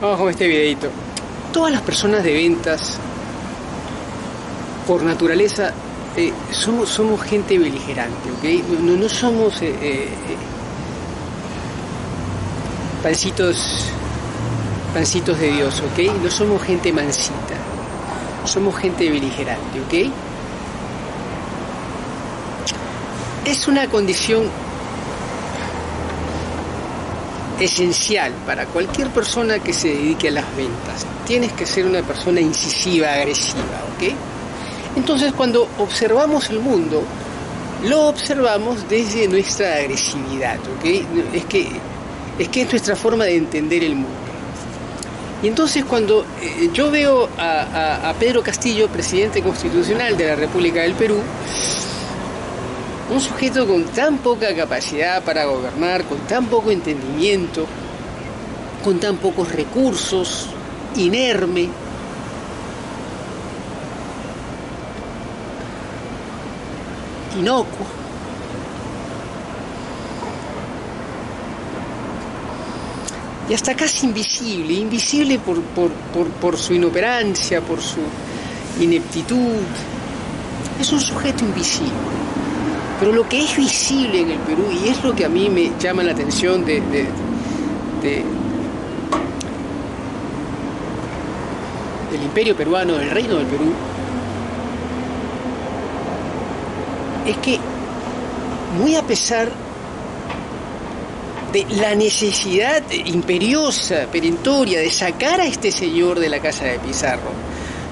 Vamos con este videito. Todas las personas de ventas, por naturaleza, eh, somos, gente beligerante, ¿ok? No, no somos eh, eh, pancitos, pancitos de Dios, ¿ok? No somos gente mansita, somos gente beligerante, ¿ok? Es una condición esencial para cualquier persona que se dedique a las ventas. Tienes que ser una persona incisiva, agresiva, ¿ok? Entonces cuando observamos el mundo, lo observamos desde nuestra agresividad, ¿ok? Es que es, que es nuestra forma de entender el mundo. Y entonces cuando eh, yo veo a, Pedro Castillo, presidente constitucional de la República del Perú, sujeto con tan poca capacidad para gobernar, con tan poco entendimiento, con tan pocos recursos, inerme. inocuo. Y hasta casi invisible, invisible por, por, su inoperancia, por su ineptitud. Es un sujeto invisible. Pero lo que es visible en el Perú, y es lo que a mí me llama la atención de, del imperio peruano, del reino del Perú, es que muy a pesar de la necesidad imperiosa, perentoria, de sacar a este señor de la casa de Pizarro,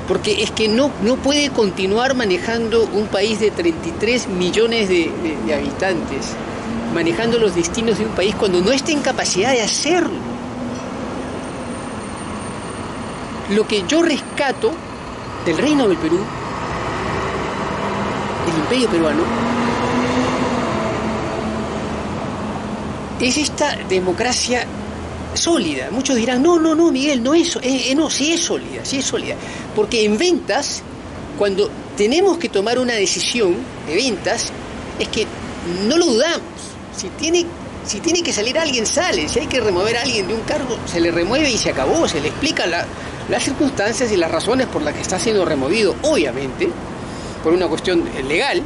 porque es que no, no puede continuar manejando un país de 33 millones de, de, habitantes, manejando los destinos de un país cuando no está en capacidad de hacerlo. Lo que yo rescato del reino del Perú, del imperio peruano, es esta democracia sólida. Muchos dirán, no, no, no, Miguel, no es, eh, no, sí es sólida, sí es sólida. Porque en ventas, cuando tenemos que tomar una decisión de ventas, es que no lo dudamos. Si tiene, si tiene que salir alguien, sale. Si hay que remover a alguien de un cargo, se le remueve y se acabó. Se le explica las circunstancias y las razones por las que está siendo removido, obviamente, por una cuestión legal,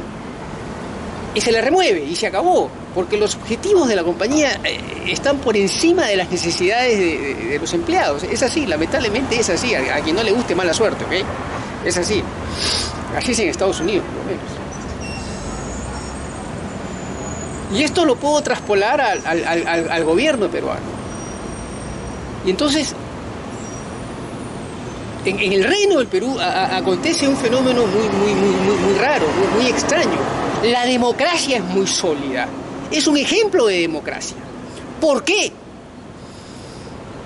y se le remueve y se acabó porque los objetivos de la compañía eh, están por encima de las necesidades de, los empleados. Es así, lamentablemente es así. A, quien no le guste mala suerte, ¿ok? Es así. Así es en Estados Unidos, por lo menos. Y esto lo puedo traspolar al, gobierno peruano. Y entonces, en, el reino del Perú acontece un fenómeno muy, muy, muy, muy, muy raro, muy extraño. La democracia es muy sólida es un ejemplo de democracia. ¿Por qué?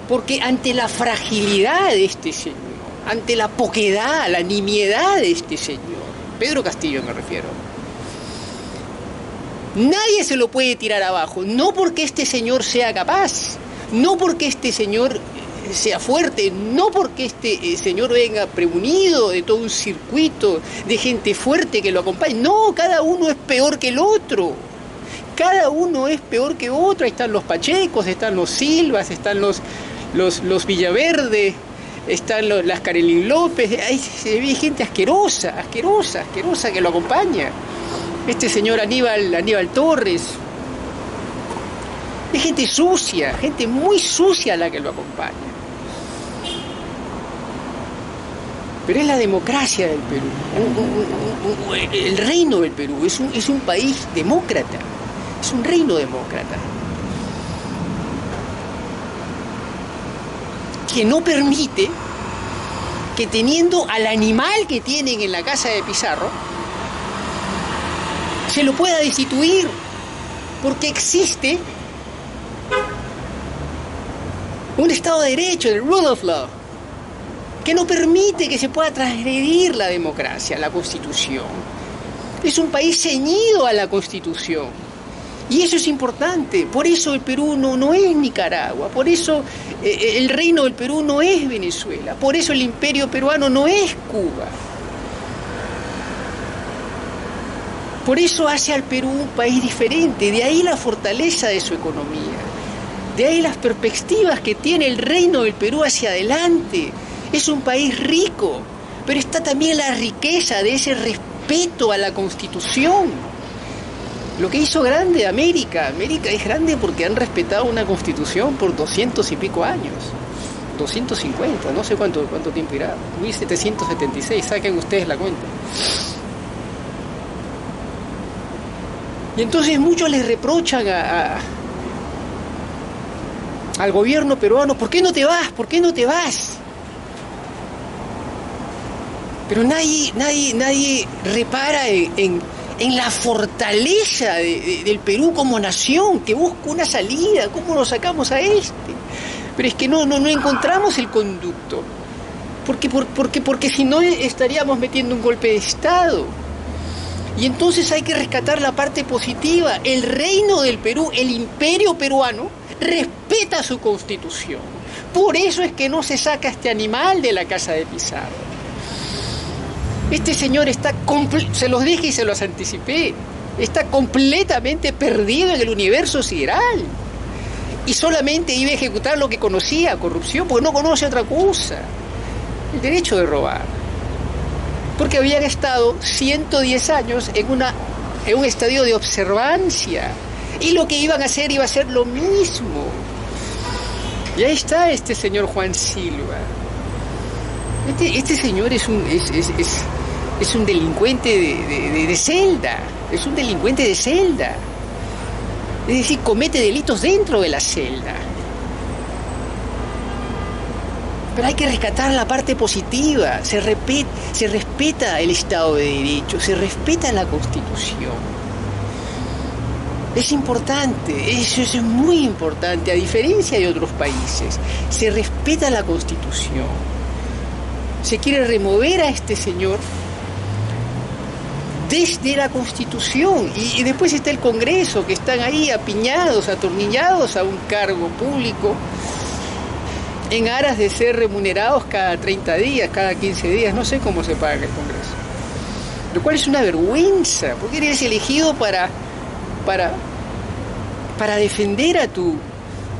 Porque ante la fragilidad de este señor, ante la poquedad, la nimiedad de este señor, Pedro Castillo me refiero, nadie se lo puede tirar abajo, no porque este señor sea capaz, no porque este señor sea fuerte, no porque este eh, señor venga preunido de todo un circuito de gente fuerte que lo acompañe, no, cada uno es peor que el otro cada uno es peor que otro. Ahí están los Pachecos, están los Silvas, están los, los, los Villaverde, están las Karelin López. Ahí ve gente asquerosa, asquerosa, asquerosa que lo acompaña. Este señor Aníbal, Aníbal Torres. Es gente sucia, gente muy sucia la que lo acompaña. Pero es la democracia del Perú, el reino del Perú, es un, es un país demócrata es un reino demócrata. Que no permite que teniendo al animal que tienen en la casa de Pizarro, se lo pueda destituir, porque existe un Estado de Derecho, el rule of law, que no permite que se pueda transgredir la democracia, la constitución. Es un país ceñido a la constitución. Y eso es importante, por eso el Perú no, no es Nicaragua, por eso eh, el reino del Perú no es Venezuela, por eso el imperio peruano no es Cuba. Por eso hace al Perú un país diferente, de ahí la fortaleza de su economía, De ahí las perspectivas que tiene el reino del Perú hacia adelante. Es un país rico, pero está también la riqueza de ese respeto a la constitución. Lo que hizo grande América, América es grande porque han respetado una constitución por doscientos y pico años. 250, no sé cuánto, cuánto tiempo irá. 1776, saquen ustedes la cuenta. Y entonces muchos les reprochan a, al gobierno peruano, ¿por qué no te vas? ¿Por qué no te vas? Pero nadie, nadie, nadie repara en, la fortaleza del Perú como nación, que busca una salida, ¿cómo lo sacamos a este? Pero es que no, no, no encontramos el conducto. Porque, porque, porque si no estaríamos metiendo un golpe de Estado. Y entonces hay que rescatar la parte positiva. El reino del Perú, el imperio peruano, respeta su constitución. Por eso es que no se saca este animal de la casa de Pizarro. Este señor está, se los dije y se los anticipé, está completamente perdido en el universo sideral. Y solamente iba a ejecutar lo que conocía, corrupción, porque no conoce otra cosa. El derecho de robar porque habían estado 110 años en, una, en un estadio de observancia y lo que iban a hacer iba a ser lo mismo. Y ahí está este señor Juan Silva. Este, este señor es un, es, es, un delincuente de, de celda, es un delincuente de celda. Es decir, comete delitos dentro de la celda. Pero hay que rescatar la parte positiva. Se respeta el Estado de Derecho, se respeta la Constitución. Es importante, eso es muy importante, a diferencia de otros países. Se respeta la Constitución. Se quiere remover a este señor desde la Constitución. Y, después está el Congreso, que están ahí apiñados, atornillados a un cargo público en aras de ser remunerados cada 30 días, cada 15 días, no sé cómo se paga el Congreso. Lo cual es una vergüenza, porque eres elegido para, para, para defender a tu,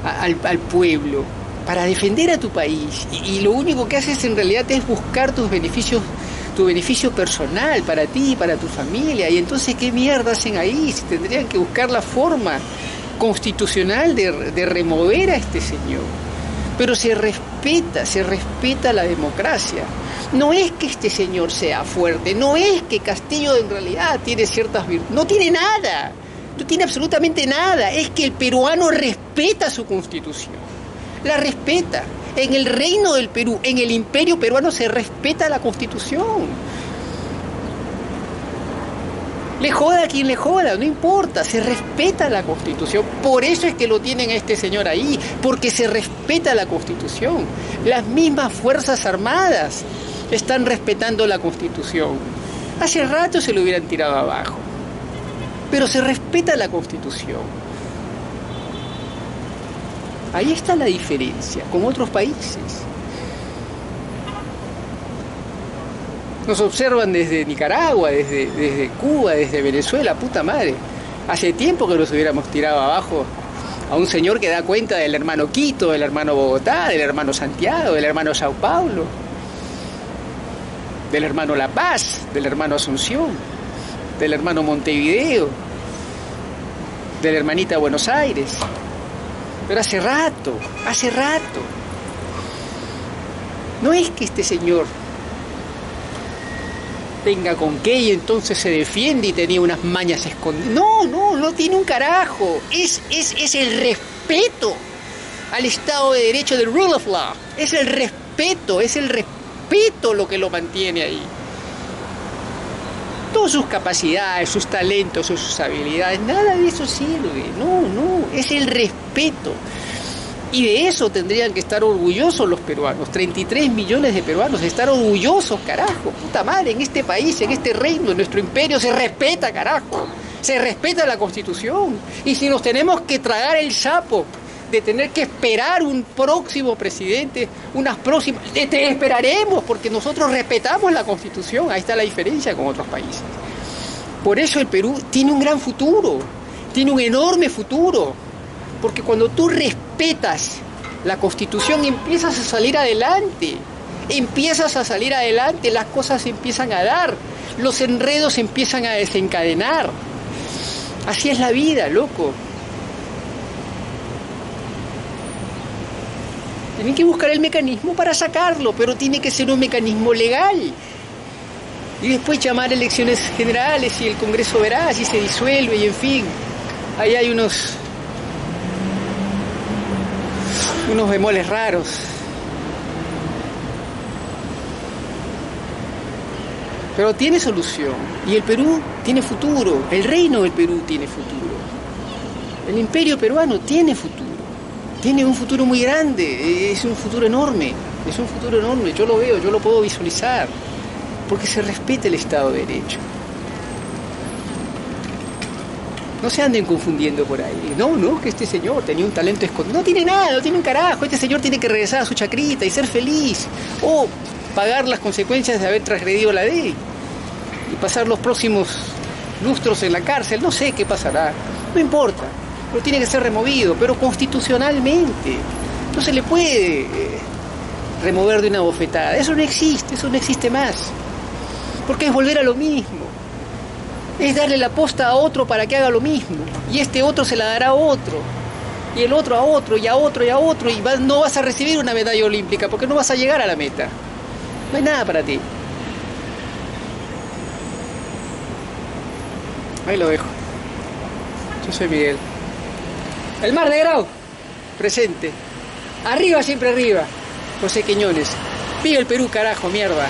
al, pueblo, para defender a tu país. Y, lo único que haces en realidad es buscar tus beneficios tu beneficio personal para ti para tu familia. Y entonces, ¿qué mierda hacen ahí? Si tendrían que buscar la forma constitucional de, de remover a este señor pero se respeta, se respeta la democracia. No es que este señor sea fuerte, no es que Castillo en realidad tiene ciertas virtudes, no tiene nada, no tiene absolutamente nada, es que el peruano respeta su constitución, la respeta. En el reino del Perú, en el imperio peruano se respeta la constitución. Le joda a quien le joda, no importa, se respeta la constitución. Por eso es que lo tienen a este señor ahí, porque se respeta la constitución. Las mismas Fuerzas Armadas están respetando la constitución. Hace rato se lo hubieran tirado abajo, pero se respeta la constitución. Ahí está la diferencia con otros países. Nos observan desde Nicaragua, desde, Cuba, desde Venezuela, puta madre. Hace tiempo que nos hubiéramos tirado abajo a un señor que da cuenta del hermano Quito, del hermano Bogotá, del hermano Santiago, del hermano Sao Paulo, del hermano La Paz, del hermano Asunción, del hermano Montevideo, de la hermanita Buenos Aires. Pero hace rato, hace rato. No es que este señor tenga con qué y entonces se defiende y tenía unas mañas escondidas. No, no, no tiene un carajo. Es, es, es el respeto al Estado de Derecho del rule of law. Es el respeto, es el respeto lo que lo mantiene ahí. Todas sus capacidades, sus talentos, sus habilidades, nada de eso sirve. No, no, es el respeto. Y de eso tendrían que estar orgullosos los peruanos, 33 millones de peruanos, estar orgullosos, carajo, puta madre, en este país, en este reino, en nuestro imperio se respeta, carajo, se respeta la constitución. Y si nos tenemos que tragar el sapo de tener que esperar un próximo presidente, unas próximas, te esperaremos porque nosotros respetamos la constitución, ahí está la diferencia con otros países. Por eso el Perú tiene un gran futuro, tiene un enorme futuro Porque cuando tú respetas la constitución empiezas a salir adelante. Empiezas a salir adelante, las cosas empiezan a dar, los enredos empiezan a desencadenar. Así es la vida, loco. Tienen que buscar el mecanismo para sacarlo, pero tiene que ser un mecanismo legal. Y después llamar elecciones generales y el Congreso verá si se disuelve y en fin. Ahí hay unos unos bemoles raros. Pero tiene solución. Y el Perú tiene futuro. El reino del Perú tiene futuro. El imperio peruano tiene futuro tiene un futuro muy grande, es un futuro enorme, es un futuro enorme, yo lo veo, yo lo puedo visualizar, porque se respeta el Estado de Derecho. No se anden confundiendo por ahí. No, no, que este señor tenía un talento escondido. No tiene nada, no tiene un carajo. Este señor tiene que regresar a su chacrita y ser feliz. O pagar las consecuencias de haber transgredido la ley. Y pasar los próximos lustros en la cárcel. No sé qué pasará. No importa pero tiene que ser removido, pero constitucionalmente. No se le puede eh, remover de una bofetada. Eso no existe, eso no existe más. Porque es volver a lo mismo. Es darle la posta a otro para que haga lo mismo. Y este otro se la dará a otro. Y el otro a otro, y a otro, y a otro. Y no vas a recibir una medalla olímpica porque no vas a llegar a la meta. No hay nada para ti. Ahí lo dejo. Yo soy Miguel. El Mar de Grau, presente. Arriba, siempre arriba. José Quiñones. Viva el Perú, carajo, mierda.